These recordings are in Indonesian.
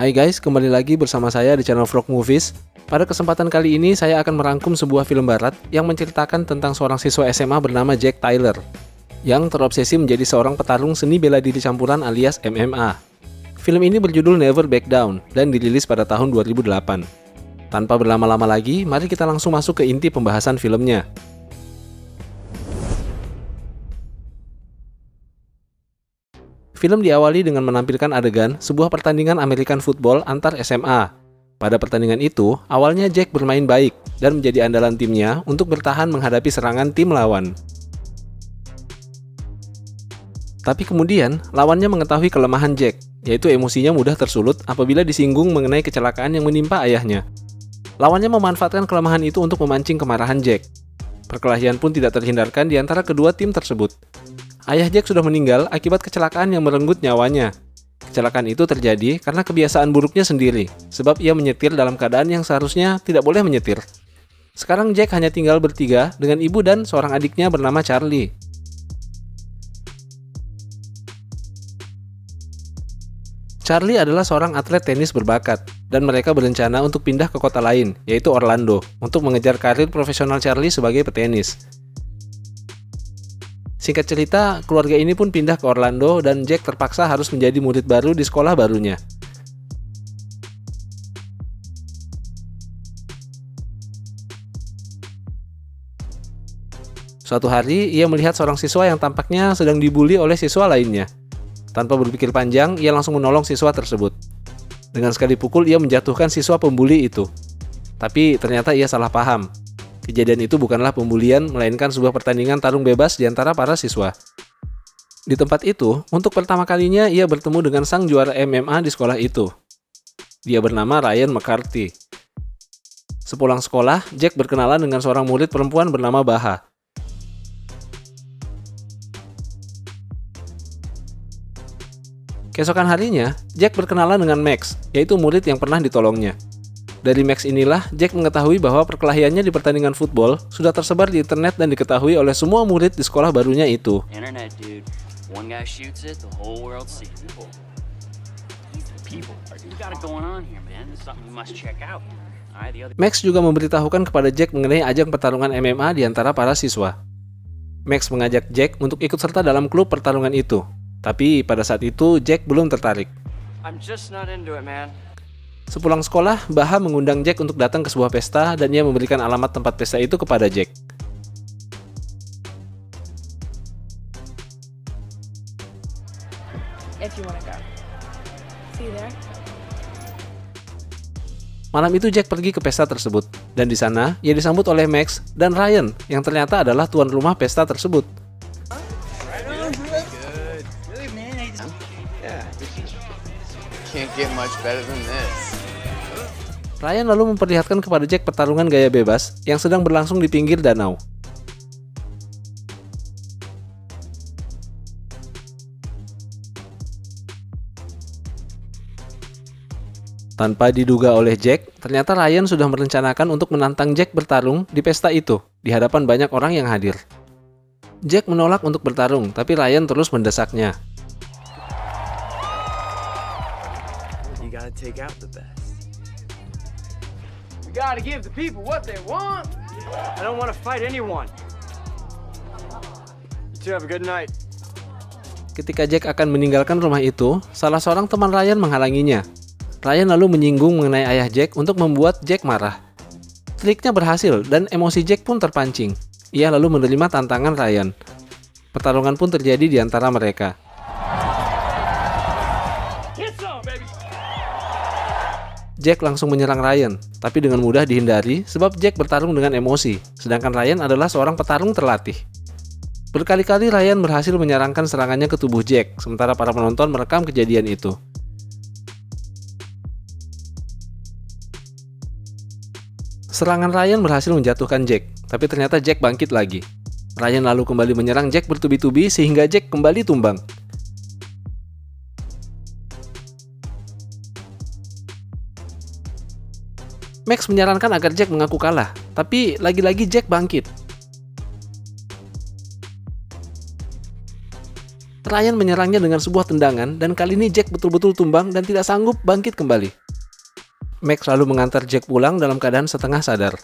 Hai guys, kembali lagi bersama saya di channel Vlog Movies. Pada kesempatan kali ini saya akan merangkum sebuah film barat yang menceritakan tentang seorang siswa SMA bernama Jack Tyler yang terobsesi menjadi seorang petarung seni bela diri campuran alias MMA. Film ini berjudul Never Back Down dan dirilis pada tahun 2008. Tanpa berlama-lama lagi, mari kita langsung masuk ke inti pembahasan filmnya. Film diawali dengan menampilkan adegan sebuah pertandingan American Football antar SMA. Pada pertandingan itu, awalnya Jack bermain baik dan menjadi andalan timnya untuk bertahan menghadapi serangan tim lawan. Tapi kemudian, lawannya mengetahui kelemahan Jack, yaitu emosinya mudah tersulut apabila disinggung mengenai kecelakaan yang menimpa ayahnya. Lawannya memanfaatkan kelemahan itu untuk memancing kemarahan Jack. Perkelahian pun tidak terhindarkan di antara kedua tim tersebut. Ayah Jack sudah meninggal akibat kecelakaan yang merenggut nyawanya. Kecelakaan itu terjadi karena kebiasaan buruknya sendiri, sebab ia menyetir dalam keadaan yang seharusnya tidak boleh menyetir. Sekarang Jack hanya tinggal bertiga dengan ibu dan seorang adiknya bernama Charlie. Charlie adalah seorang atlet tenis berbakat, dan mereka berencana untuk pindah ke kota lain, yaitu Orlando, untuk mengejar karir profesional Charlie sebagai petenis. Singkat cerita, keluarga ini pun pindah ke Orlando dan Jack terpaksa harus menjadi murid baru di sekolah barunya. Suatu hari, ia melihat seorang siswa yang tampaknya sedang dibully oleh siswa lainnya. Tanpa berpikir panjang, ia langsung menolong siswa tersebut. Dengan sekali pukul, ia menjatuhkan siswa pembuli itu. Tapi ternyata ia salah paham. Kejadian itu bukanlah pembulian, melainkan sebuah pertandingan tarung bebas di antara para siswa. Di tempat itu, untuk pertama kalinya ia bertemu dengan sang juara MMA di sekolah itu. Dia bernama Ryan McCarthy. Sepulang sekolah, Jack berkenalan dengan seorang murid perempuan bernama Baha. Keesokan harinya, Jack berkenalan dengan Max, yaitu murid yang pernah ditolongnya. Dari Max inilah, Jack mengetahui bahwa perkelahiannya di pertandingan football sudah tersebar di internet dan diketahui oleh semua murid di sekolah barunya itu. Max juga memberitahukan kepada Jack mengenai ajang pertarungan MMA di antara para siswa. Max mengajak Jack untuk ikut serta dalam klub pertarungan itu, tapi pada saat itu Jack belum tertarik. I'm just not into it, man. Sepulang sekolah, Baha mengundang Jack untuk datang ke sebuah pesta dan ia memberikan alamat tempat pesta itu kepada Jack. Malam itu Jack pergi ke pesta tersebut, dan di sana ia disambut oleh Max dan Ryan yang ternyata adalah tuan rumah pesta tersebut. Can't get much better than this. Ryan lalu memperlihatkan kepada Jack pertarungan gaya bebas yang sedang berlangsung di pinggir danau. Tanpa diduga oleh Jack, ternyata Ryan sudah merencanakan untuk menantang Jack bertarung di pesta itu di hadapan banyak orang yang hadir. Jack menolak untuk bertarung, tapi Ryan terus mendesaknya. You gotta take out the best. We gotta give the people what they want. I don't want to fight anyone. You two have a good night. Ketika Jack akan meninggalkan rumah itu, salah seorang teman Ryan menghalanginya. Ryan lalu menyinggung mengenai ayah Jack untuk membuat Jack marah. Triknya berhasil dan emosi Jack pun terpancing. Ia lalu menerima tantangan Ryan. Pertarungan pun terjadi di antara mereka. Jack langsung menyerang Ryan, tapi dengan mudah dihindari sebab Jack bertarung dengan emosi, sedangkan Ryan adalah seorang petarung terlatih. Berkali-kali Ryan berhasil menyerangkan serangannya ke tubuh Jack, sementara para penonton merekam kejadian itu. Serangan Ryan berhasil menjatuhkan Jack, tapi ternyata Jack bangkit lagi. Ryan lalu kembali menyerang Jack bertubi-tubi sehingga Jack kembali tumbang. Max menyarankan agar Jack mengaku kalah, tapi lagi-lagi Jack bangkit. Ryan menyerangnya dengan sebuah tendangan dan kali ini Jack betul-betul tumbang dan tidak sanggup bangkit kembali. Max lalu mengantar Jack pulang dalam keadaan setengah sadar.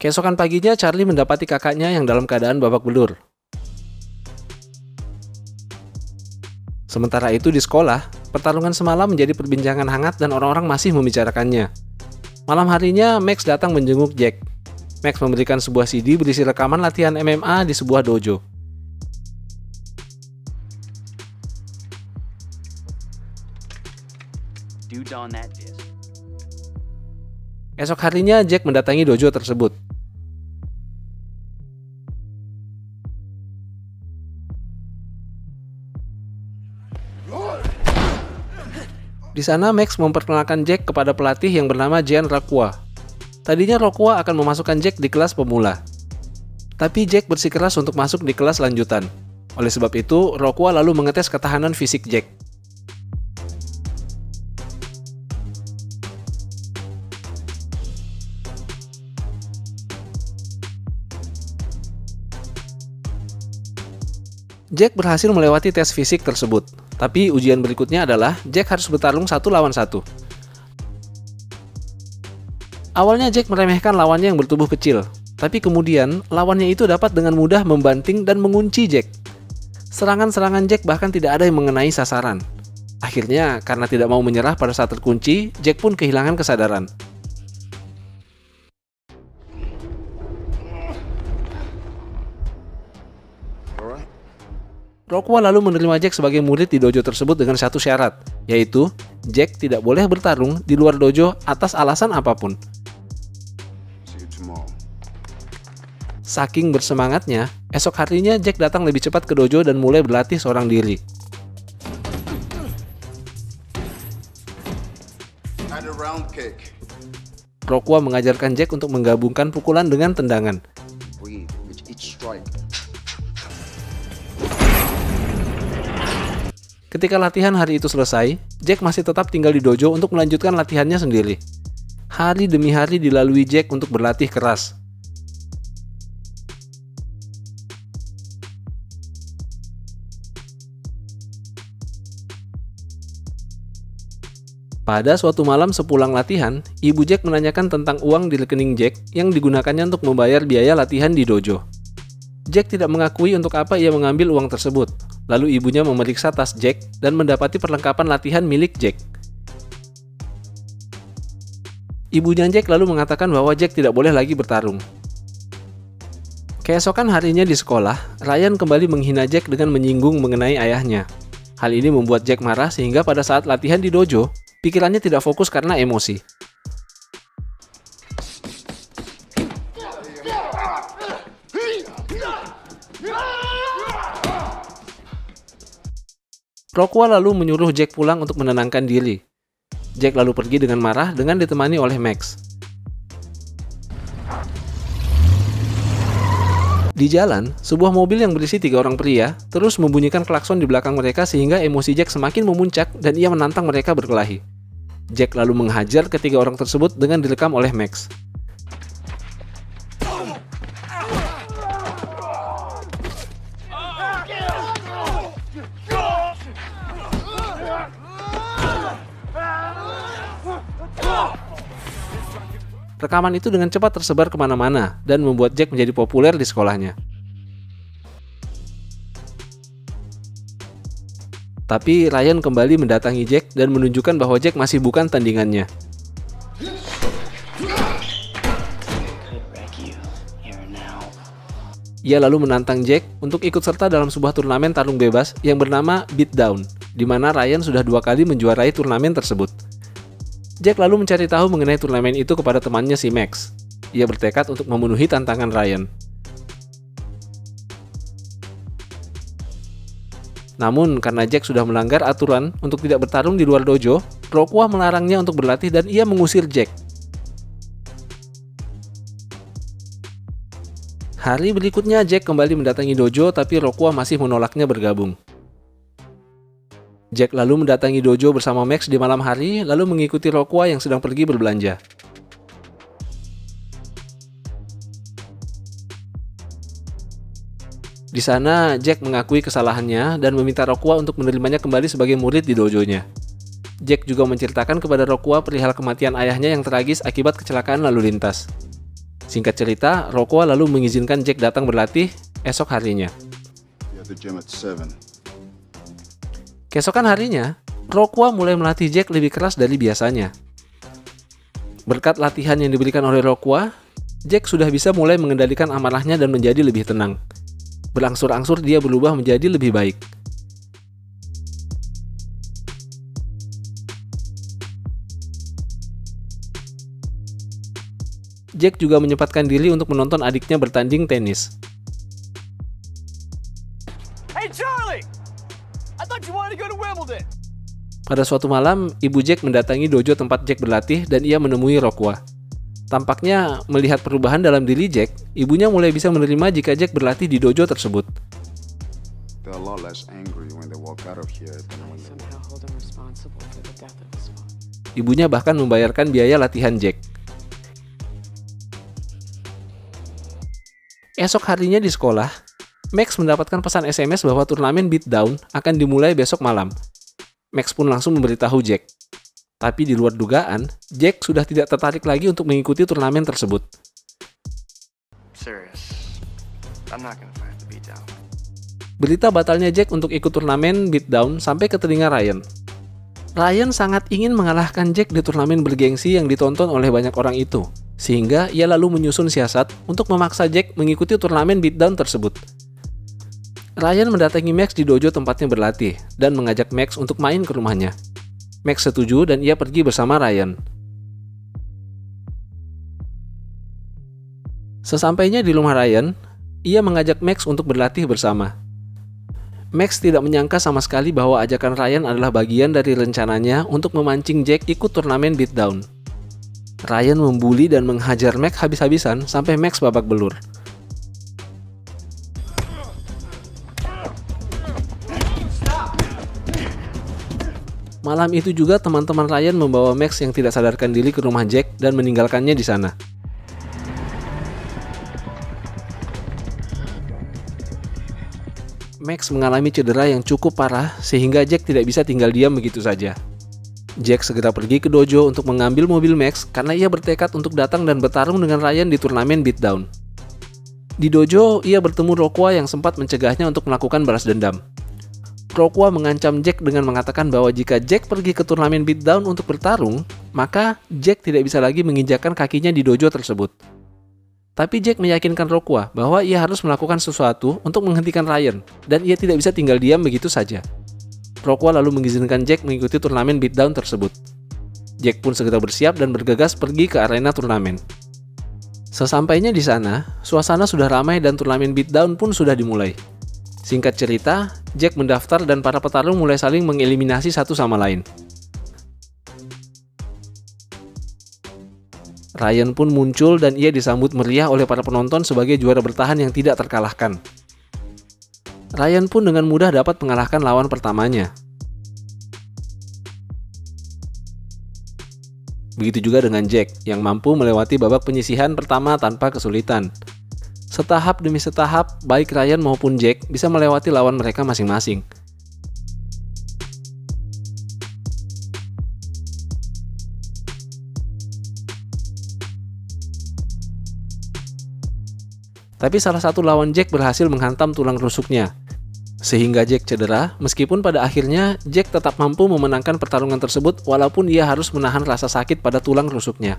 Keesokan paginya, Charlie mendapati kakaknya yang dalam keadaan babak belur. Sementara itu di sekolah, pertarungan semalam menjadi perbincangan hangat dan orang-orang masih membicarakannya. Malam harinya, Max datang menjenguk Jack. Max memberikan sebuah CD berisi rekaman latihan MMA di sebuah dojo. Esok harinya, Jack mendatangi dojo tersebut. Di sana Max memperkenalkan Jack kepada pelatih yang bernama Jean Rakua. Tadinya Rakua akan memasukkan Jack di kelas pemula. Tapi Jack bersikeras untuk masuk di kelas lanjutan. Oleh sebab itu, Rakua lalu mengetes ketahanan fisik Jack. Jack berhasil melewati tes fisik tersebut, tapi ujian berikutnya adalah Jack harus bertarung satu lawan satu. Awalnya Jack meremehkan lawannya yang bertubuh kecil, tapi kemudian lawannya itu dapat dengan mudah membanting dan mengunci Jack. Serangan-serangan Jack bahkan tidak ada yang mengenai sasaran. Akhirnya, karena tidak mau menyerah pada saat terkunci, Jack pun kehilangan kesadaran. Rockwell lalu menerima Jack sebagai murid di dojo tersebut dengan satu syarat, yaitu Jack tidak boleh bertarung di luar dojo atas alasan apa pun. Saking bersemangatnya, esok harinya Jack datang lebih cepat ke dojo dan mulai berlatih seorang diri. Rockwell mengajarkan Jack untuk menggabungkan pukulan dengan tendangan. Ketika latihan hari itu selesai, Jack masih tetap tinggal di dojo untuk melanjutkan latihannya sendiri. Hari demi hari dilalui Jack untuk berlatih keras. Pada suatu malam sepulang latihan, ibu Jack menanyakan tentang uang di rekening Jack yang digunakannya untuk membayar biaya latihan di dojo. Jack tidak mengakui untuk apa ia mengambil uang tersebut, Lalu ibunya memeriksa tas Jack dan mendapati perlengkapan latihan milik Jack. Ibunya Jack lalu mengatakan bahwa Jack tidak boleh lagi bertarung. Keesokan harinya di sekolah, Ryan kembali menghina Jack dengan menyinggung mengenai ayahnya. Hal ini membuat Jack marah sehingga pada saat latihan di dojo, pikirannya tidak fokus karena emosi. Rockwell lalu menyuruh Jack pulang untuk menenangkan diri. Jack lalu pergi dengan marah dengan ditemani oleh Max. Di jalan, sebuah mobil yang berisi tiga orang pria terus membunyikan klakson di belakang mereka sehingga emosi Jack semakin memuncak dan ia menantang mereka berkelahi. Jack lalu menghajar ketiga orang tersebut dengan direkam oleh Max. Rekaman itu dengan cepat tersebar ke mana-mana dan membuat Jack menjadi populer di sekolahnya. Tapi Ryan kembali mendatangi Jack dan menunjukkan bahwa Jack masih bukan tandingannya. Ia lalu menantang Jack untuk ikut serta dalam sebuah turnamen tarung bebas yang bernama Beatdown, di mana Ryan sudah dua kali menjuarai turnamen tersebut. Jack lalu mencari tahu mengenai turnamen itu kepada temannya si Max. Ia bertekad untuk memenuhi tantangan Ryan. Namun, karena Jack sudah melanggar aturan untuk tidak bertarung di luar dojo, Rokwa melarangnya untuk berlatih dan ia mengusir Jack. Hari berikutnya, Jack kembali mendatangi dojo, tapi Rokwa masih menolaknya bergabung. Jack lalu mendatangi dojo bersama Max di malam hari, lalu mengikuti Rokwa yang sedang pergi berbelanja. Di sana, Jack mengakui kesalahannya dan meminta Rokua untuk menerimanya kembali sebagai murid di dojonya. Jack juga menceritakan kepada Rokua perihal kematian ayahnya yang tragis akibat kecelakaan lalu lintas. Singkat cerita, Rokua lalu mengizinkan Jack datang berlatih esok harinya. Keesokan harinya, Rokua mulai melatih Jack lebih keras dari biasanya. Berkat latihan yang diberikan oleh Rokua, Jack sudah bisa mulai mengendalikan amarahnya dan menjadi lebih tenang. Berangsur-angsur dia berubah menjadi lebih baik. Jack juga menyempatkan diri untuk menonton adiknya bertanding tenis. Pada suatu malam, ibu Jack mendatangi dojo tempat Jack berlatih dan ia menemui Rokwa. Tampaknya melihat perubahan dalam diri Jack, ibunya mulai bisa menerima jika Jack berlatih di dojo tersebut. Ibunya bahkan membayarkan biaya latihan Jack. Esok harinya di sekolah, Max mendapatkan pesan SMS bahwa turnamen beatdown akan dimulai besok malam. Max pun langsung memberitahu Jack. Tapi di luar dugaan, Jack sudah tidak tertarik lagi untuk mengikuti turnamen tersebut. Berita batalnya Jack untuk ikut turnamen beatdown sampai ke telinga Ryan. Ryan sangat ingin mengalahkan Jack di turnamen bergengsi yang ditonton oleh banyak orang itu, sehingga ia lalu menyusun siasat untuk memaksa Jack mengikuti turnamen beatdown tersebut. Ryan mendatangi Max di dojo tempatnya berlatih dan mengajak Max untuk main ke rumahnya. Max setuju dan ia pergi bersama Ryan. Sesampainya di rumah Ryan, ia mengajak Max untuk berlatih bersama. Max tidak menyangka sama sekali bahwa ajakan Ryan adalah bagian dari rencananya untuk memancing Jack ikut turnamen beatdown. Ryan membuli dan menghajar Max habis-habisan sampai Max babak belur. Malam itu juga teman-teman Ryan membawa Max yang tidak sadarkan diri ke rumah Jack dan meninggalkannya di sana. Max mengalami cedera yang cukup parah sehingga Jack tidak bisa tinggal diam begitu saja. Jack segera pergi ke dojo untuk mengambil mobil Max karena ia bertekad untuk datang dan bertarung dengan Ryan di turnamen beatdown. Di dojo, ia bertemu Rokwa yang sempat mencegahnya untuk melakukan balas dendam. Rokwa mengancam Jack dengan mengatakan bahwa jika Jack pergi ke turnamen beatdown untuk bertarung, maka Jack tidak bisa lagi menginjakan kakinya di dojo tersebut. Tapi Jack meyakinkan Rokwa bahwa ia harus melakukan sesuatu untuk menghentikan Ryan, dan ia tidak bisa tinggal diam begitu saja. Rokwa lalu mengizinkan Jack mengikuti turnamen beatdown tersebut. Jack pun segera bersiap dan bergegas pergi ke arena turnamen. Sesampainya di sana, suasana sudah ramai dan turnamen beatdown pun sudah dimulai. Singkat cerita, Jack mendaftar dan para petarung mulai saling mengeliminasi satu sama lain. Ryan pun muncul dan ia disambut meriah oleh para penonton sebagai juara bertahan yang tidak terkalahkan. Ryan pun dengan mudah dapat mengalahkan lawan pertamanya. Begitu juga dengan Jack yang mampu melewati babak penyisihan pertama tanpa kesulitan. Setahap demi setahap, baik Ryan maupun Jack bisa melewati lawan mereka masing-masing. Tapi salah satu lawan Jack berhasil menghantam tulang rusuknya. Sehingga Jack cedera, meskipun pada akhirnya Jack tetap mampu memenangkan pertarungan tersebut walaupun ia harus menahan rasa sakit pada tulang rusuknya.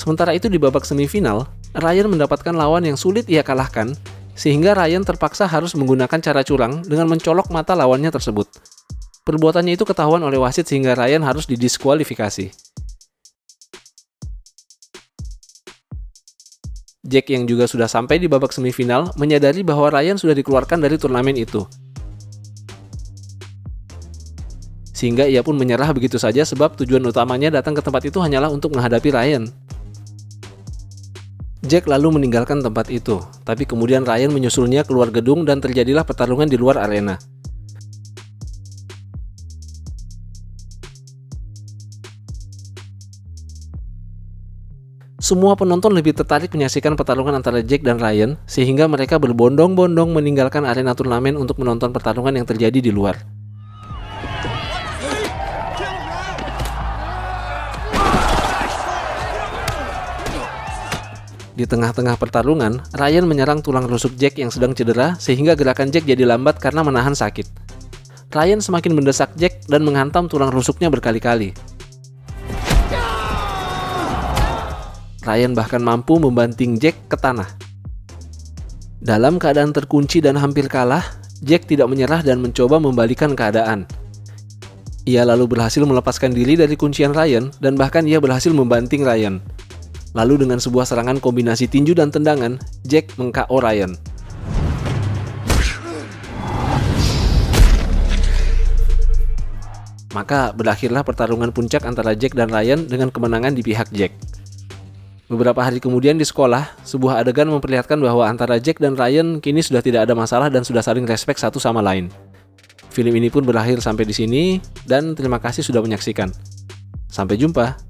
Sementara itu di babak semifinal, Ryan mendapatkan lawan yang sulit ia kalahkan, sehingga Ryan terpaksa harus menggunakan cara curang dengan mencolok mata lawannya tersebut. Perbuatannya itu ketahuan oleh wasit sehingga Ryan harus didiskualifikasi. Jack yang juga sudah sampai di babak semifinal menyadari bahwa Ryan sudah dikeluarkan dari turnamen itu. Sehingga ia pun menyerah begitu saja sebab tujuan utamanya datang ke tempat itu hanyalah untuk menghadapi Ryan. Jack lalu meninggalkan tempat itu, tapi kemudian Ryan menyusulnya keluar gedung dan terjadilah pertarungan di luar arena. Semua penonton lebih tertarik menyaksikan pertarungan antara Jack dan Ryan, sehingga mereka berbondong-bondong meninggalkan arena turnamen untuk menonton pertarungan yang terjadi di luar. Di tengah-tengah pertarungan, Ryan menyerang tulang rusuk Jack yang sedang cedera sehingga gerakan Jack jadi lambat karena menahan sakit. Ryan semakin mendesak Jack dan menghantam tulang rusuknya berkali-kali. Ryan bahkan mampu membanting Jack ke tanah. Dalam keadaan terkunci dan hampir kalah, Jack tidak menyerah dan mencoba membalikan keadaan. Ia lalu berhasil melepaskan diri dari kuncian Ryan dan bahkan ia berhasil membanting Ryan. Lalu dengan sebuah serangan kombinasi tinju dan tendangan, Jack meng-KO Ryan. Maka berakhirlah pertarungan puncak antara Jack dan Ryan dengan kemenangan di pihak Jack. Beberapa hari kemudian di sekolah, sebuah adegan memperlihatkan bahwa antara Jack dan Ryan kini sudah tidak ada masalah dan sudah saling respek satu sama lain. Film ini pun berakhir sampai di sini, dan terima kasih sudah menyaksikan. Sampai jumpa.